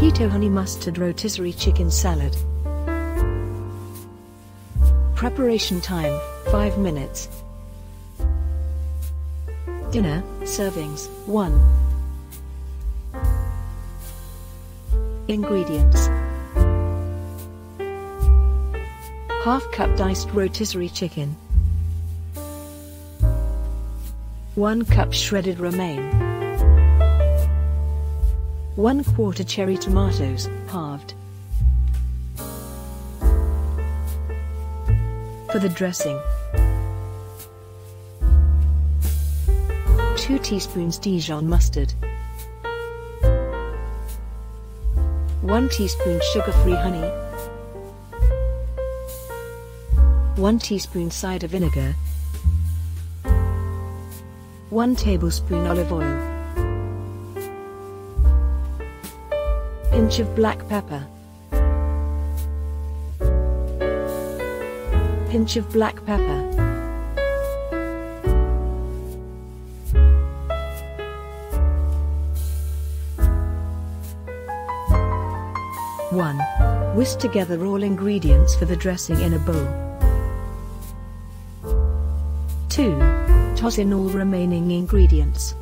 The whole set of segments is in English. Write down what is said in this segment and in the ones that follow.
Keto honey mustard rotisserie chicken salad. Preparation time 5 minutes. Dinner, servings 1. Ingredients Half cup diced rotisserie chicken. 1 cup shredded romaine. 1 quarter cherry tomatoes, halved. For the dressing, 2 teaspoons Dijon mustard, 1 teaspoon sugar-free honey, 1 teaspoon cider vinegar, 1 tablespoon olive oil, pinch of black pepper, pinch of black pepper, One. Whisk together all ingredients for the dressing in a bowl. 2. Toss in all remaining ingredients.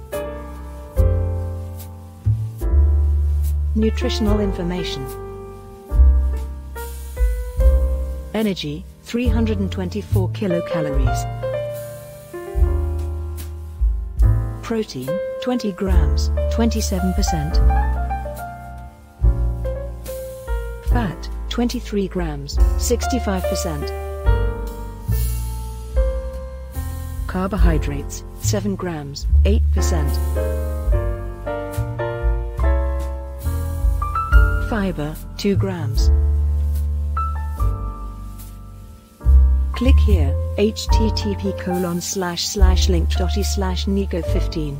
Nutritional information. Energy, 324 kilocalories. Protein, 20 grams, 27%. Fat, 23 grams, 65%. Carbohydrates, 7 grams, 8%. Fiber, 2 grams. Click here, http colon slash slash link.e slash nico 15.